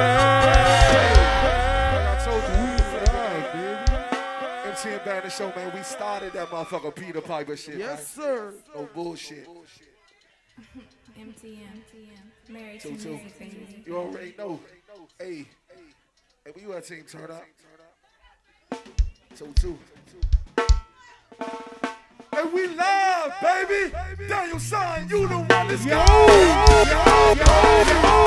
Like I told you, we was baby. MC and Show, man, we started that motherfucker Peter Piper shit. Yes, right? sir. No bullshit. No bullshit. MTM, MTM. Married to two. You already know. Hey, hey, we at Team Turn Up. Two, two. And we love, baby. Daniel Sign, you the one that's yo. go. Yo, yo, yo.